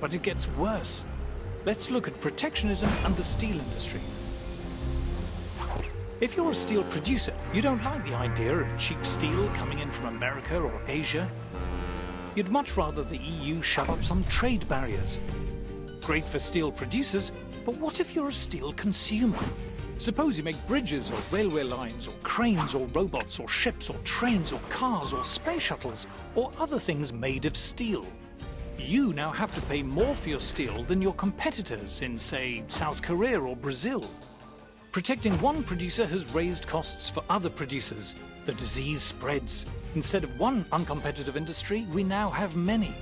but it gets worse. Let's look at protectionism and the steel industry. If you're a steel producer, you don't like the idea of cheap steel coming in from America or Asia. You'd much rather the EU shove up some trade barriers. Great for steel producers, but what if you're a steel consumer? Suppose you make bridges or railway lines or cranes or robots or ships or trains or cars or space shuttles or other things made of steel. You now have to pay more for your steel than your competitors in, say, South Korea or Brazil. Protecting one producer has raised costs for other producers. The disease spreads. Instead of one uncompetitive industry, we now have many.